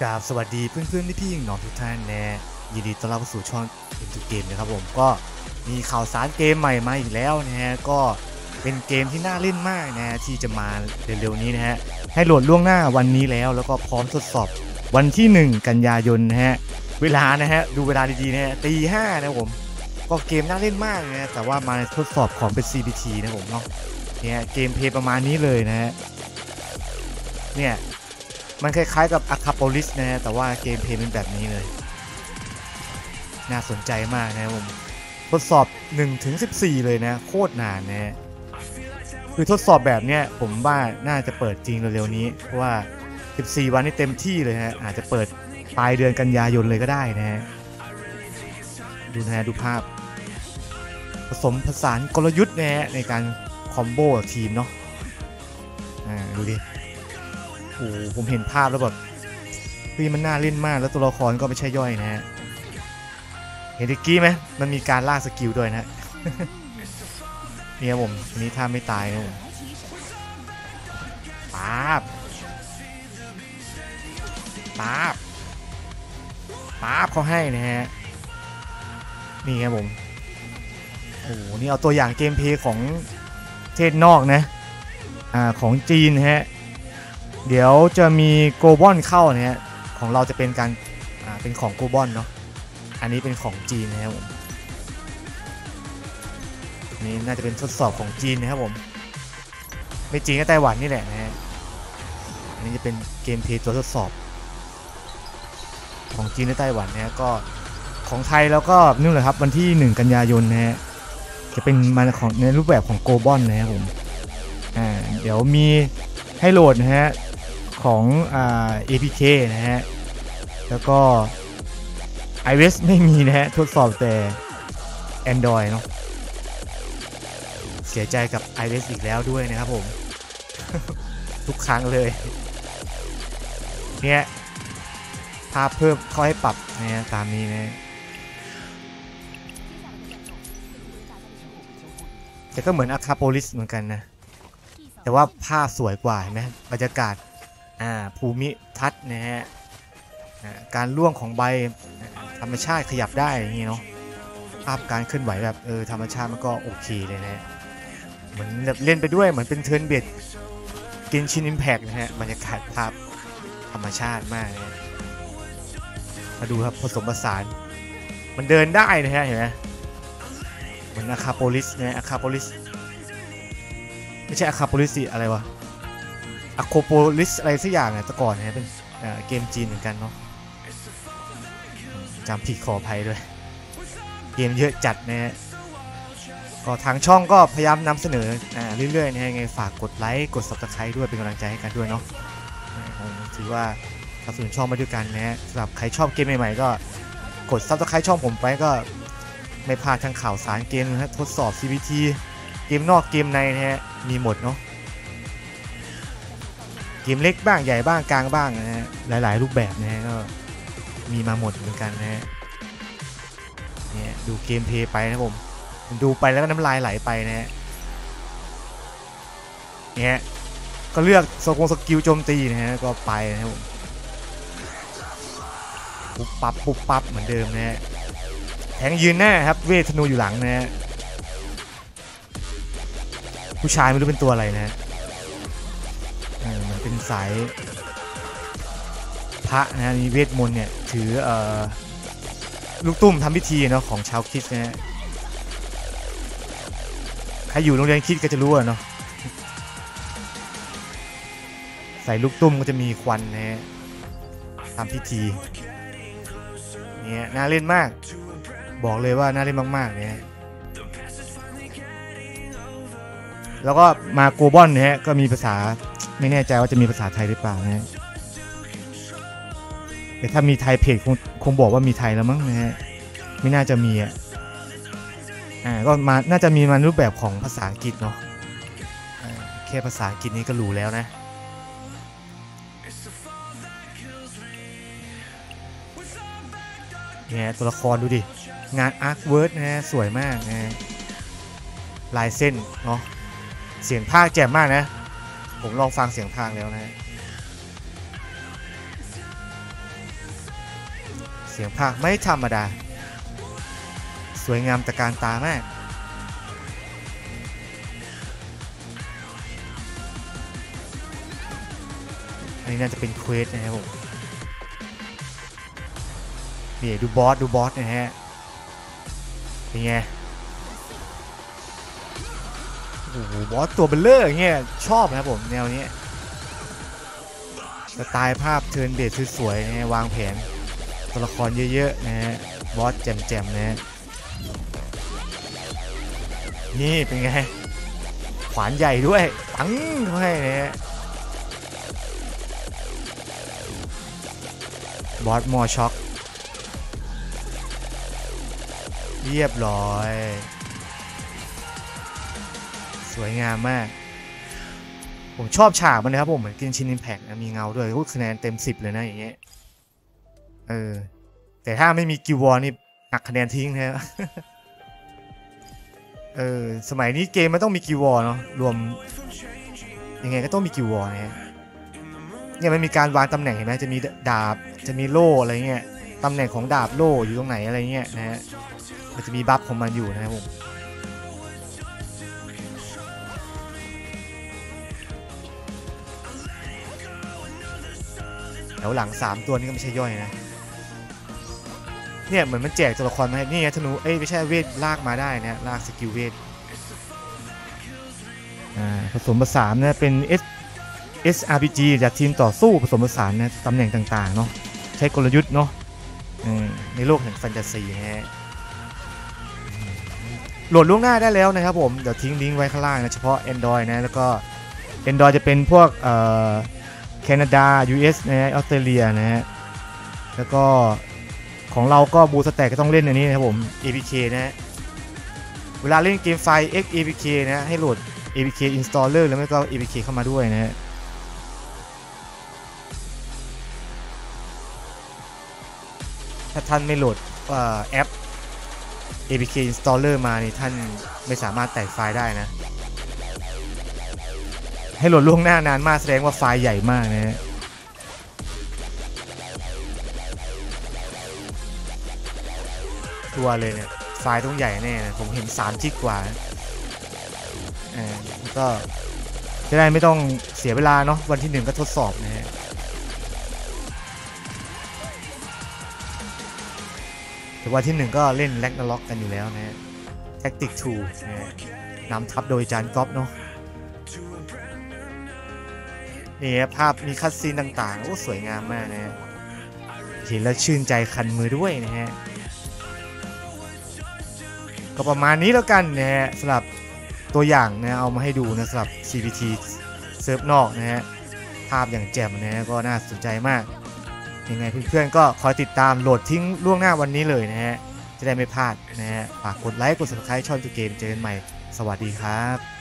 กราบสวัสดีเพื่อนๆพี่ๆน้องทุกท่านนะยินดีต้อนรับเข้าสู่ช่อง M2 Game นะครับผมก็มีข่าวสารเกมใหม่มาอีกแล้วนะฮะก็เป็นเกมที่น่าเล่นมากนะฮะที่จะมาเร็วๆนี้นะฮะให้โหลดล่วงหน้าวันนี้แล้วแล้วก็พร้อมทดสอบวันที่ 1 กันยายนนะฮะเวลานะฮะดูเวลาดีๆนะฮะตีห้านะผมก็เกมน่าเล่นมากนะฮะแต่ว่ามาทดสอบของเป็น CBT นะผมเนาะเนี่ย gameplay ประมาณนี้เลยนะฮะเนี่ย มันคล้ายๆกับ a c a p o l i s นะฮะแต่ว่าเกมเพลย์เป็นแบบนี้เลย น่าสนใจมากนะผมทดสอบ1ถึง14 เลยนะ โคตรนานนะคือทดสอบแบบเนี้ยผมว่าน่าจะเปิดจริงเร็วๆนี้ เพราะว่า 14 วันนี้เต็มที่เลยฮะอาจจะเปิดปลายเดือนกันยายนเลยก็ได้นะฮะดูนะฮะดูภาพ ผสมผสานกลยุทธ์นะฮะในการcombo ทีมเนาะอ่าดูดิ หผมเห็นภาพแล้วแบบพี่มันน่าเล่นมากแล้วตัวละครก็ไม่ใช่ย่อยนะฮะเห็นตะกี้ไหมมันมีการลาก skill ด้วยนะเนี่ยผมอันนี้ถ้าไม่ตายนะผมป๊าบป๊าบป๊าบเขาให้นะฮะ นี่ครับผม โอ้โห นี่เอาตัวอย่างเกมเพลย์ของเทศนอกนะ อ่า ของจีนฮะ เดี๋ยวจะมีโกลบอลเข้านะฮะของเราจะเป็นการเป็นของโกลบอลเนาะอันนี้เป็นของจีนนะครับผมนี่น่าจะเป็นทดสอบของจีนนะครับผมไม่จีนก็ไต้หวันนี่แหละนะฮะอันนี้จะเป็นเกมเพย์ตัวทดสอบ ของจีนและไต้หวันนะฮะก็ของไทยแล้วก็นู่แหละครับวันที่ 1 กันยายนนะฮะจะเป็นมาของในรูปแบบของโกลบอลนะครับผมอ่าเดี๋ยวมีให้โหลดนะฮะ ของอ่า APK นะฮะ แล้วก็ iOS ไม่มีนะฮะ ทดสอบแต่ Android เนาะเสียใจกับ iOS อีกแล้วด้วยนะครับผม ทุกครั้งเลย เนี่ยภาพเพิ่มเขาให้ปรับนะฮะตามนี้นะแต่ก็เหมือน a c a p o l i s เหมือนกันนะ แต่ว่าภาพสวยกว่าเห็นไหมบรรยากาศ ภูมิทัศน์นะฮะการล่วงของใบธรรมชาติขยับได้อย่างนี้เนาะภาพการเคลื่อนไหวแบบเออธรรมชาติมันก็โอเคเลยนะฮะเหมือนแบบเล่นไปด้วยเหมือนเป็น turn-based Genshin Impact นะฮะบรรยากาศภาพธรรมชาติมากนะฮะมาดูครับผสมผสาน มันเดินได้นะฮะเห็นไหมเหมือนอะคาโปลิสนะอะคาโปลิสไม่ใช่อะคาโปลิสสิอะไรวะ อะโคโปลิสอะไรสักอย่างอะแต่ก่อนเนี่ยเป็นเกมจีนเหมือนกันเนาะจำผิดขออภัยด้วย เกมเยอะจัดนะฮะก็ทางช่องก็พยายามนำเสนออเรื่อยๆนะฮะไงฝากกดไลค์กด subscribe ด้วยเป็นกำลังใจให้กันด้วยเนาะถือว่าสนับสนุนช่องมาด้วยกันนะฮะสำหรับใครชอบเกมใหม่ๆ ก็กด subscribe ช่องผมไปก็ไม่พลาดทั้งข่าวสารเกมนะฮะทดสอบ CVT เกมนอกเกมในนะฮะมีหมดเนาะ เกมเล็กบ้างใหญ่บ้างกลางบ้างนะฮะหลาย ๆ รูปแบบนะฮะก็มีมาหมดเหมือนกันนะฮะเนี่ยดูเกมเพย์ไปนะผมดูไปแล้วก็น้ำลายไหลไปนะฮะเนี่ยก็เลือกสกงสกิลโจมตีนะฮะก็ไปนะครับผมปุ๊บปั๊บปุ๊บปั๊บเหมือนเดิมนะฮะแทงยืนหน้าครับเวทธนูอยู่หลังนะฮะผู้ชายไม่รู้เป็นตัวอะไรนะฮะ เป็นสายพระนะมีเวทมนต์เนี่ยถืออลูกตุ้มทำพิธีเนาะของชาวคริสต์นะฮะใครอยู่โรงเรียนคริสต์ก็จะรู้เนาะใส่ลูกตุ้มก็จะมีควันนะฮะทำพิธีเนี่ยน่าเล่นมาก บอกเลยว่าน่าเล่นมากๆเนี่ยแล้วก็มาโกบอนนะฮะก็มีภาษา ไม่แน่ใจว่าจะมีภาษาไทยหรือเปล่านะฮะแต่ถ้ามีไทยเพจคงคงบอกว่ามีไทยแล้วมั้งนะฮะไม่น่าจะมีอะอ่าก็มาน่าจะมีมารูปแบบของภาษาอังกฤษเนาะอ่าแค่ภาษาอังกฤษนี้ก็รู้แล้วนะเนี่ยตัวละครดูดิ งาน artwork นะฮะสวยมากนะฮะลายเส้นเนาะเสียงพากย์แจ่มมากนะ ผมลองฟังเสียงพากย์แล้วนะฮะสียงพากย์ไม่ธรรมดา สวยงามตระการตามากอันนี้น่าจะเป็น quest นะครับผมนี่ดู boss ดู boss นะฮะเป็นไง โอ้โห boss ตัวเบ้อเร่อเงี้ยชอบนะครับผมแนวนี้สไตล์ภาพ turn-based สวยๆนะวางแผนตัวละครเยอะๆนะฮะ boss แจ่มๆนะนี่เป็นไง ขวานใหญ่ด้วยปังเขาให้นะฮะบอสมอช็อกเรียบร้อย สวยงามมาก ผมชอบฉากมันนะครับผมเหมือน Genshin Impact มีเงาด้วยพูดคะแนนเต็ม10เลยนะอย่างเงี้ยเออแต่ถ้าไม่มี guild war นี่หักคะแนนทิ้งนะเออสมัยนี้เกมมันต้องมี guild war เนาะรวมยังไงก็ต้องมี guild war นะฮะเนี่ยมันมีการวางตำแหน่งเห็นไหมจะมีดาบจะมีโล่อะไรเงี้ยตำแหน่งของดาบโล่อยู่ตรงไหนอะไรเงี้ยนะฮะมันจะมี buff ของมันอยู่นะครับผม แถวหลัง 3 ตัวนี้ก็ไม่ใช่ย่อยนะ เนี่ยเหมือนมันแจกตัวละครมาให้นี่ไงธนูเอ้ยไม่ใช่เวทลากมาได้นะลาก skill เวทอ่าผสมผสานนะเป็น S SRPG จากทีมต่อสู้ผสมผสานนะตำแหน่งต่างๆเนาะใช้กลยุทธ์เนาะในโลกแห่งแฟนตาซีนะฮะโหลดล่วงหน้าได้แล้วนะครับผม เดี๋ยวทิ้งลิงก์ไว้ข้างล่างนะ เฉพาะ Android นะ แล้วก็ Android จะเป็นพวกเอ่อ แคนาดา US นะฮะออสเตรเลียนะฮะแล้วก็ของเราก็บูสแต็กก็ต้องเล่นอันนี้นะครับผม APK นะฮะเวลาเล่นเกมไฟล์ X APK นะฮะให้โหลด APK installer แล้วไม่ก็ APK เข้ามาด้วยนะฮะถ้าท่านไม่โหลดแอป APK installer มานี่ท่านไม่สามารถแตกไฟล์ได้นะ ให้โหลดล่วงหน้านานมากแสดงว่าไฟล์ใหญ่มากนะฮะตัวเลยเนี่ยไฟล์ต้องใหญ่แน่นะผมเห็น3จิกกว่าอ่าก็จะได้ไม่ต้องเสียเวลาเนาะวันที่หนึ่งก็ทดสอบนะฮะแต่ว่าที่หนึ่งก็เล่นแล็กนาล็อกกันอยู่แล้วนะฮะแท็กติกทูนะฮะนำทัพโดยจานก๊อฟเนาะ นี่ฮะภาพมีคัดซีนต่างๆ โอ้ สวยงามมากนะฮะเห็นแล้วชื่นใจคันมือด้วยนะฮะ ก็ประมาณนี้แล้วกันนะฮะสำหรับตัวอย่างนะเอามาให้ดูนะสำหรับ CPT เซิร์ฟนอกนะฮะ ภาพอย่างแจ่มนะฮะก็น่าสนใจมาก ยังไงเพื่อนๆก็คอยติดตามโหลดทิ้งล่วงหน้าวันนี้เลยนะฮะ จะได้ไม่พลาดนะฮะ ฝากกดไลค์ กด subscribe ช่องตูเกมเจอกันใหม่ สวัสดีครับ